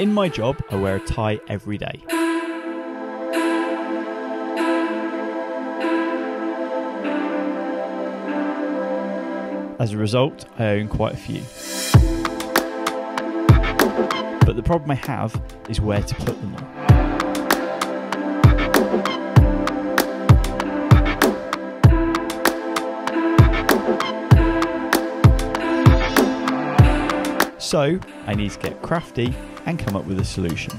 In my job, I wear a tie every day. As a result, I own quite a few. But the problem I have is where to put them all. So, I need to get crafty and come up with a solution.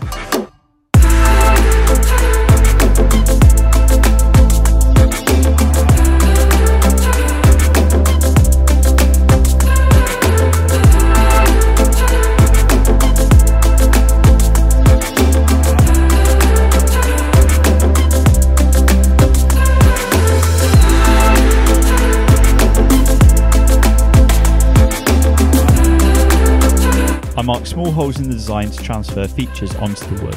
I mark small holes in the design to transfer features onto the wood.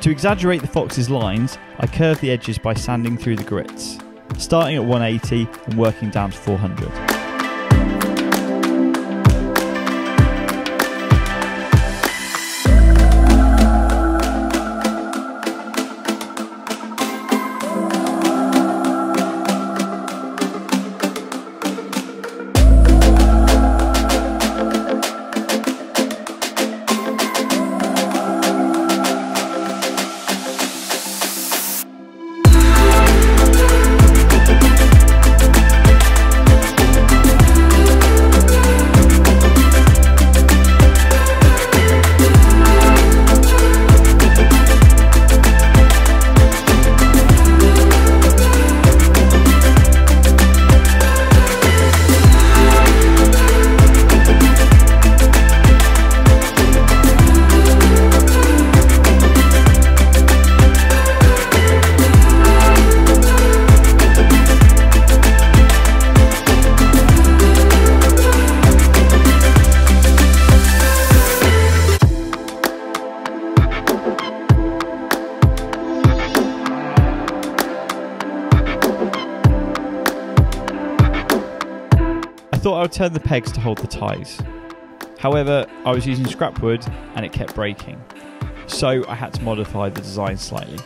To exaggerate the fox's lines, I curve the edges by sanding through the grits, starting at 180 and working down to 400. Thought I would turn the pegs to hold the ties. However, I was using scrap wood and it kept breaking. So I had to modify the design slightly.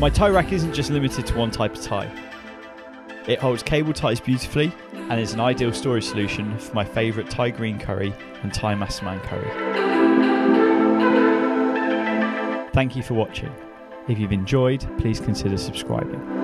My tie rack isn't just limited to one type of tie. It holds cable ties beautifully and is an ideal storage solution for my favourite Thai green curry and Thai massaman curry. Thank you for watching. If you've enjoyed, please consider subscribing.